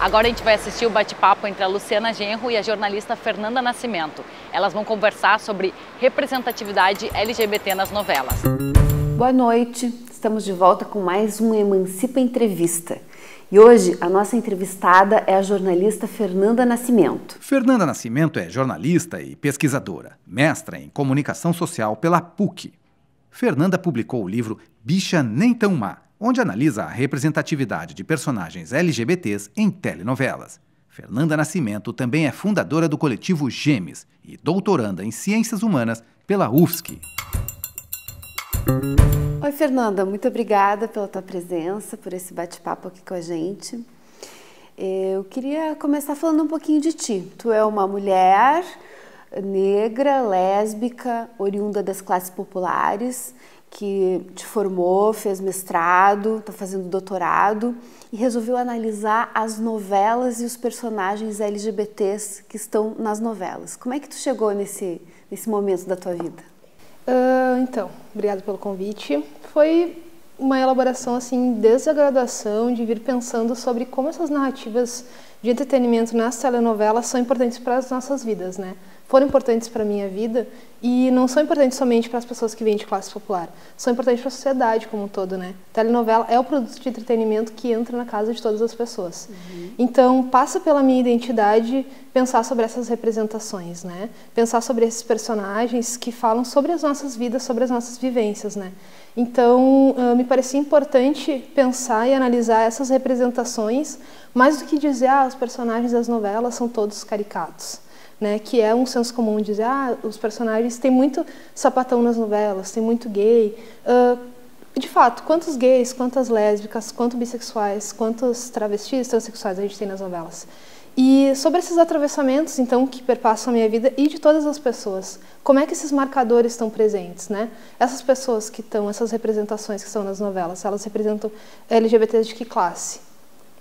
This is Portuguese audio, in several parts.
Agora a gente vai assistir o bate-papo entre a Luciana Genro e a jornalista Fernanda Nascimento. Elas vão conversar sobre representatividade LGBT nas novelas. Boa noite, estamos de volta com mais um Emancipa Entrevista. E hoje a nossa entrevistada é a jornalista Fernanda Nascimento. Fernanda Nascimento é jornalista e pesquisadora, mestra em comunicação social pela PUC. Fernanda publicou o livro Bicha Nem Tão Má, onde analisa a representatividade de personagens LGBTs em telenovelas. Fernanda Nascimento também é fundadora do coletivo Gemes e doutoranda em Ciências Humanas pela UFSC. Oi, Fernanda, muito obrigada pela tua presença, por esse bate-papo aqui com a gente. Eu queria começar falando um pouquinho de ti. Tu é uma mulher negra, lésbica, oriunda das classes populares, que te formou, fez mestrado, está fazendo doutorado e resolveu analisar as novelas e os personagens LGBTs que estão nas novelas. Como é que tu chegou nesse, nesse momento da tua vida? Uh, então, obrigada pelo convite. Foi uma elaboração assim desde a graduação de vir pensando sobre como essas narrativas de entretenimento nas telenovelas são importantes para as nossas vidas, né? Foram importantes para a minha vida e não são importantes somente para as pessoas que vêm de classe popular, são importantes para a sociedade como um todo, né? telenovela é o produto de entretenimento que entra na casa de todas as pessoas. Uhum. Então, passa pela minha identidade pensar sobre essas representações, né? Pensar sobre esses personagens que falam sobre as nossas vidas, sobre as nossas vivências, né? Então, uh, me parecia importante pensar e analisar essas representações, mais do que dizer, ah, os personagens das novelas são todos caricatos. Né, que é um senso comum dizer, ah, os personagens têm muito sapatão nas novelas, tem muito gay. Uh, de fato, quantos gays, quantas lésbicas, quantos bissexuais, quantos travestis, transexuais a gente tem nas novelas? E sobre esses atravessamentos, então, que perpassam a minha vida e de todas as pessoas, como é que esses marcadores estão presentes, né? Essas pessoas que estão, essas representações que estão nas novelas, elas representam LGBTs de que classe?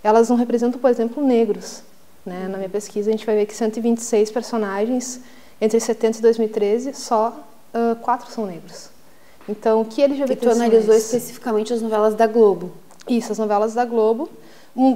Elas não representam, por exemplo, negros. Né? Na minha pesquisa, a gente vai ver que 126 personagens, entre 70 e 2013, só uh, quatro são negros. Então, que LGBTs E tu analisou especificamente as novelas da Globo? Isso, as novelas da Globo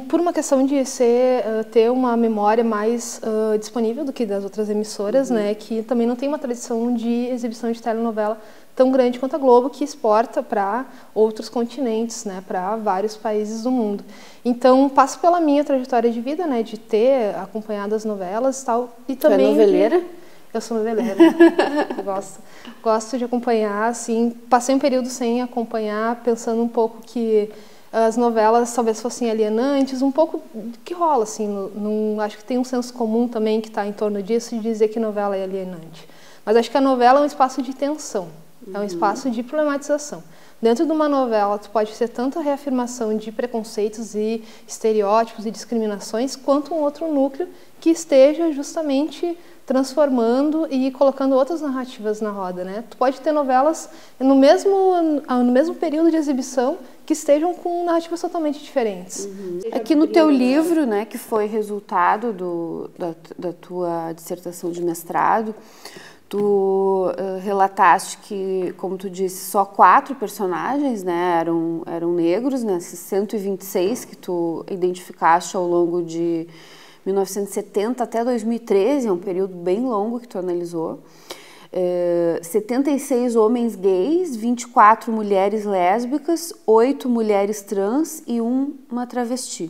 por uma questão de ser uh, ter uma memória mais uh, disponível do que das outras emissoras, uhum. né, que também não tem uma tradição de exibição de telenovela tão grande quanto a Globo, que exporta para outros continentes, né, para vários países do mundo. Então, passo pela minha trajetória de vida, né, de ter acompanhado as novelas e tal, e também... Tu é noveleira? Eu sou noveleira. gosto, gosto de acompanhar, assim, passei um período sem acompanhar, pensando um pouco que as novelas talvez fossem alienantes, um pouco que rola assim, no, no, acho que tem um senso comum também que está em torno disso de dizer que novela é alienante. Mas acho que a novela é um espaço de tensão, é um espaço de problematização. Dentro de uma novela, tu pode ser tanto a reafirmação de preconceitos e estereótipos e discriminações, quanto um outro núcleo que esteja justamente transformando e colocando outras narrativas na roda, né? Tu pode ter novelas no mesmo no mesmo período de exibição que estejam com narrativas totalmente diferentes. Uhum. Aqui no teu livro, né, que foi resultado do, da, da tua dissertação de mestrado, tu uh, relataste que, como tu disse, só quatro personagens, né, eram, eram negros, né, esses 126 que tu identificaste ao longo de 1970 até 2013, é um período bem longo que tu analisou. 76 é, homens gays, 24 mulheres lésbicas, 8 mulheres trans e uma travesti.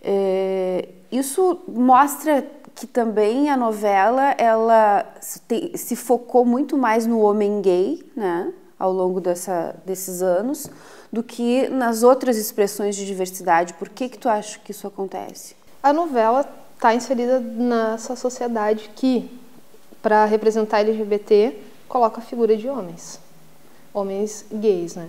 É, isso mostra que também a novela ela se focou muito mais no homem gay, né, ao longo dessa, desses anos, do que nas outras expressões de diversidade. Por que que tu acha que isso acontece? A novela está inserida nessa sociedade que para representar LGBT, coloca a figura de homens, homens gays, né?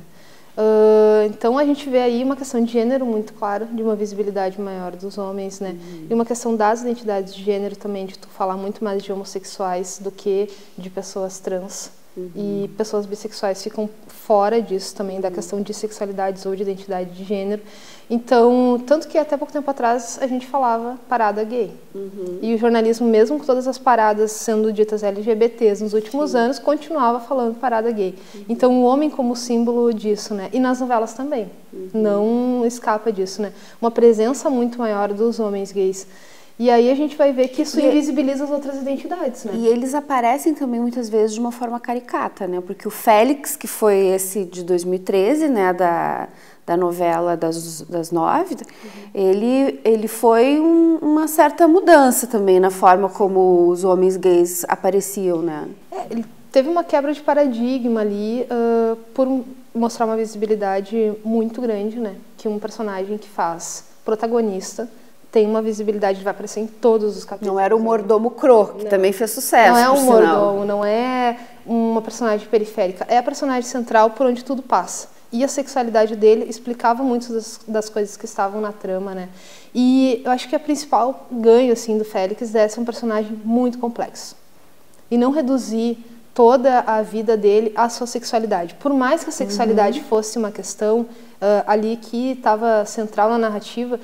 Uh, então a gente vê aí uma questão de gênero muito clara, de uma visibilidade maior dos homens, né? Uhum. E uma questão das identidades de gênero também, de tu falar muito mais de homossexuais do que de pessoas trans. Uhum. E pessoas bissexuais ficam fora disso também, da questão de sexualidades ou de identidade de gênero. Então, tanto que até pouco tempo atrás a gente falava parada gay. Uhum. E o jornalismo, mesmo com todas as paradas sendo ditas LGBTs nos últimos Sim. anos, continuava falando parada gay. Uhum. Então, o homem como símbolo disso, né? E nas novelas também. Uhum. Não escapa disso, né? Uma presença muito maior dos homens gays. E aí a gente vai ver que isso e invisibiliza as outras identidades, né? E eles aparecem também muitas vezes de uma forma caricata, né? Porque o Félix, que foi esse de 2013, né, da, da novela das, das nove, uhum. ele, ele foi um, uma certa mudança também na forma como os homens gays apareciam, né? É, ele teve uma quebra de paradigma ali uh, por mostrar uma visibilidade muito grande, né? Que um personagem que faz protagonista tem uma visibilidade, vai aparecer em todos os capítulos. Não era o mordomo Cro, que não. também fez sucesso. Não é um mordomo, não é uma personagem periférica, é a personagem central por onde tudo passa. E a sexualidade dele explicava muitas das, das, coisas que estavam na trama, né? E eu acho que a principal ganho assim do Félix é ser um personagem muito complexo e não reduzir toda a vida dele à sua sexualidade. Por mais que a sexualidade uhum. fosse uma questão uh, ali que estava central na narrativa,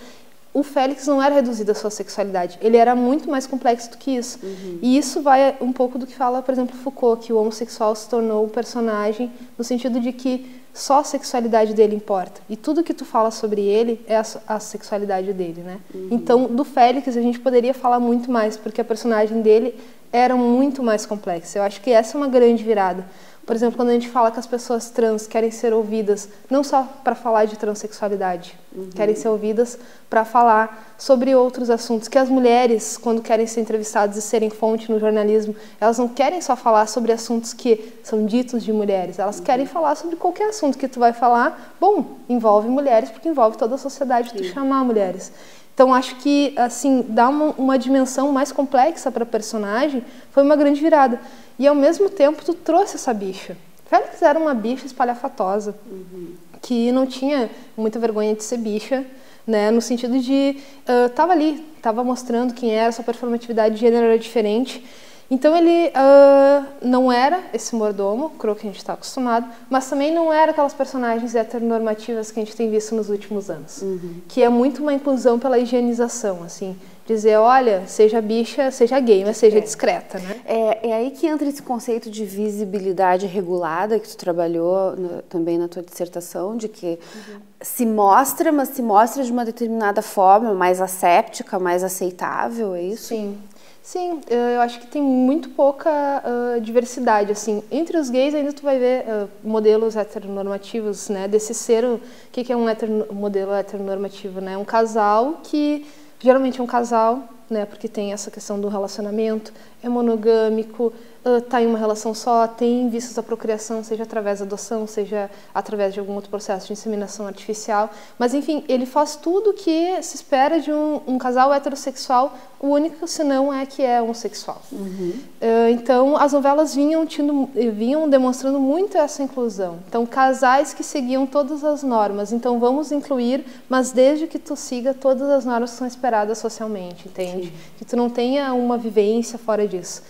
o Félix não era reduzido à sua sexualidade, ele era muito mais complexo do que isso. Uhum. E isso vai um pouco do que fala, por exemplo, Foucault, que o homossexual se tornou um personagem no sentido de que só a sexualidade dele importa. E tudo que tu fala sobre ele é a, a sexualidade dele, né? Uhum. Então, do Félix a gente poderia falar muito mais, porque a personagem dele era muito mais complexa. Eu acho que essa é uma grande virada. Por exemplo, quando a gente fala que as pessoas trans querem ser ouvidas não só para falar de transexualidade, uhum. querem ser ouvidas para falar sobre outros assuntos, que as mulheres, quando querem ser entrevistadas e serem fonte no jornalismo, elas não querem só falar sobre assuntos que são ditos de mulheres, elas uhum. querem falar sobre qualquer assunto que tu vai falar, bom, envolve mulheres porque envolve toda a sociedade Sim. tu chamar mulheres. Então acho que assim dar uma, uma dimensão mais complexa para a personagem foi uma grande virada. E ao mesmo tempo tu trouxe essa bicha. Félix era uma bicha espalhafatosa, uhum. que não tinha muita vergonha de ser bicha, né? No sentido de uh, tava ali, tava mostrando quem era, sua performatividade de gênero era diferente. Então ele uh, não era esse mordomo, cro que a gente está acostumado, mas também não era aquelas personagens heteronormativas que a gente tem visto nos últimos anos, uhum. que é muito uma inclusão pela higienização, assim dizer, olha, seja bicha, seja gay, mas seja é. discreta, né? É, é aí que entra esse conceito de visibilidade regulada que tu trabalhou no, também na tua dissertação, de que uhum. se mostra, mas se mostra de uma determinada forma, mais asséptica, mais aceitável, é isso? Sim. Sim, eu acho que tem muito pouca uh, diversidade, assim. Entre os gays ainda tu vai ver uh, modelos heteronormativos, né? Desse ser, o que, que é um modelo heteronormativo, né? Um casal que Geralmente é um casal, né, porque tem essa questão do relacionamento, é monogâmico, está em uma relação só, tem vistas à procriação, seja através da adoção, seja através de algum outro processo de inseminação artificial. Mas, enfim, ele faz tudo o que se espera de um, um, casal heterossexual, o único senão é que é homossexual. Uhum. Uh, então, as novelas vinham, tindo, vinham demonstrando muito essa inclusão. Então, casais que seguiam todas as normas. Então, vamos incluir, mas desde que tu siga todas as normas que são esperadas socialmente, entende? Sim. Que tu não tenha uma vivência fora disso.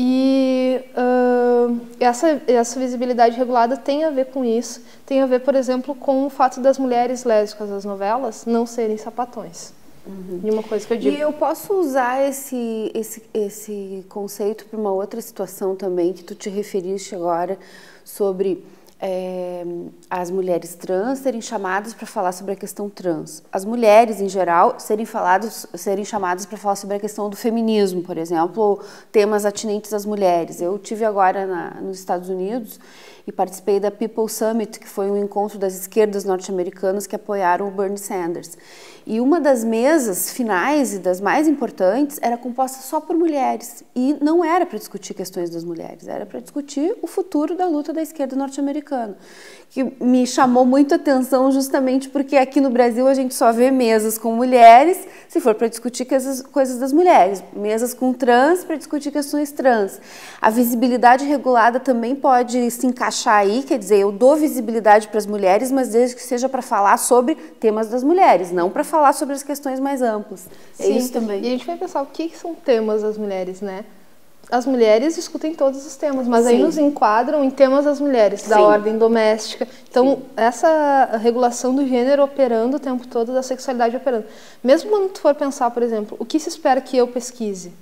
E uh, essa, essa visibilidade regulada tem a ver com isso, tem a ver, por exemplo, com o fato das mulheres lésbicas das novelas não serem sapatões. Uhum. E uma coisa que eu digo. E eu posso usar esse, esse, esse conceito para uma outra situação também que tu te referiste agora sobre é, as mulheres trans serem chamadas para falar sobre a questão trans. As mulheres, em geral, serem, falados, serem chamadas para falar sobre a questão do feminismo, por exemplo, temas atinentes às mulheres. Eu tive agora na, nos Estados Unidos e participei da People Summit, que foi um encontro das esquerdas norte-americanas que apoiaram o Bernie Sanders. E uma das mesas finais e das mais importantes era composta só por mulheres. E não era para discutir questões das mulheres, era para discutir o futuro da luta da esquerda norte-americana que me chamou muito a atenção justamente porque aqui no Brasil a gente só vê mesas com mulheres, se for para discutir coisas das mulheres, mesas com trans para discutir questões trans. A visibilidade regulada também pode se encaixar aí, quer dizer, eu dou visibilidade para as mulheres, mas desde que seja para falar sobre temas das mulheres, não para falar sobre as questões mais amplas. É Sim, é isso também. E a gente vai pensar o que são temas das mulheres, né? As mulheres discutem todos os temas, mas Sim. aí nos enquadram em temas das mulheres, Sim. da ordem doméstica. Então, Sim. essa regulação do gênero operando o tempo todo, da sexualidade operando. Mesmo quando tu for pensar, por exemplo, o que se espera que eu pesquise?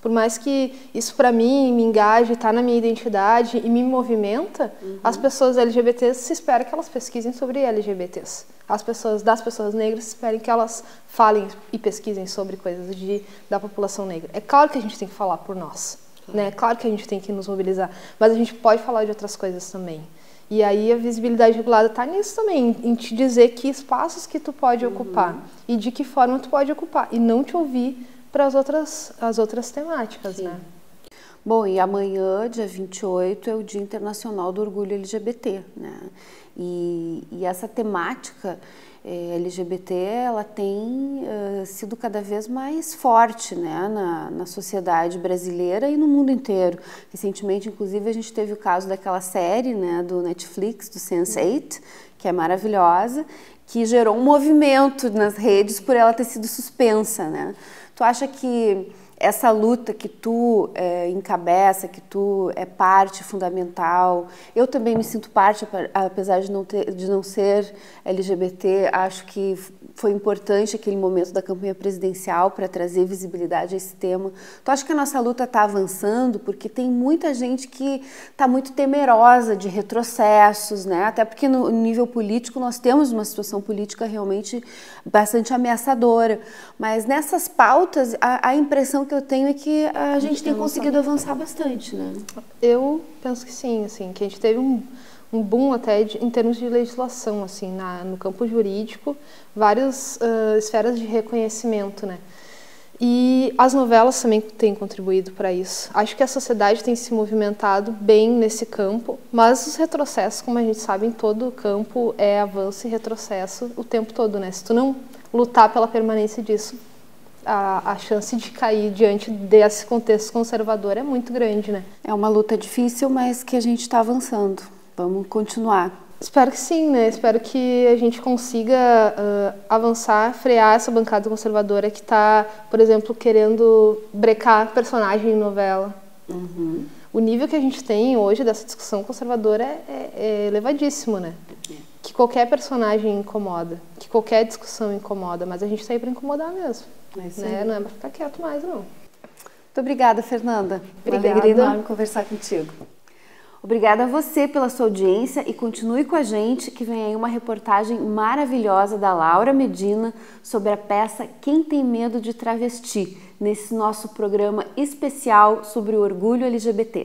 Por mais que isso para mim me engaje, está na minha identidade e me movimenta, uhum. as pessoas LGBTs se espera que elas pesquisem sobre LGBTs. As pessoas das pessoas negras esperem que elas falem e pesquisem sobre coisas de, da população negra. É claro que a gente tem que falar por nós. Né? Claro que a gente tem que nos mobilizar, mas a gente pode falar de outras coisas também. E aí a visibilidade regulada está nisso também, em te dizer que espaços que tu pode uhum. ocupar e de que forma tu pode ocupar e não te ouvir para as outras as outras temáticas, Sim. né? Bom, e amanhã, dia 28, é o Dia Internacional do Orgulho LGBT, né? E, e essa temática LGBT ela tem uh, sido cada vez mais forte né, na, na sociedade brasileira e no mundo inteiro. Recentemente, inclusive, a gente teve o caso daquela série né, do Netflix, do Sense8, que é maravilhosa, que gerou um movimento nas redes por ela ter sido suspensa. Né? Tu acha que essa luta que tu é, encabeça, que tu é parte fundamental. Eu também me sinto parte, apesar de não, ter, de não ser LGBT, acho que foi importante aquele momento da campanha presidencial para trazer visibilidade a esse tema. Tu acha que a nossa luta está avançando? Porque tem muita gente que está muito temerosa de retrocessos, né? até porque no nível político nós temos uma situação política realmente bastante ameaçadora. Mas nessas pautas, a, a impressão que que eu tenho é que a, gente, tem conseguido avançar bastante, né? Eu penso que sim, assim, que a gente teve um, um boom até de, em termos de legislação, assim, na, no campo jurídico, várias uh, esferas de reconhecimento, né? E as novelas também têm contribuído para isso. Acho que a sociedade tem se movimentado bem nesse campo, mas os retrocessos, como a gente sabe, em todo campo é avanço e retrocesso o tempo todo, né? Se tu não lutar pela permanência disso, a, a chance de cair diante desse contexto conservador é muito grande, né? É uma luta difícil, mas que a gente está avançando. Vamos continuar. Espero que sim, né? Espero que a gente consiga uh, avançar, frear essa bancada conservadora que está, por exemplo, querendo brecar personagem em novela. Uhum. O nível que a gente tem hoje dessa discussão conservadora é, é, é elevadíssimo, né? É. Que qualquer personagem incomoda, que qualquer discussão incomoda, mas a gente está aí para incomodar mesmo. É né? Não é para ficar quieto mais, não. Muito obrigada, Fernanda. Obrigada. Uma alegria enorme conversar contigo. Obrigada a você pela sua audiência e continue com a gente que vem aí uma reportagem maravilhosa da Laura Medina sobre a peça Quem tem medo de travesti, nesse nosso programa especial sobre o orgulho LGBT.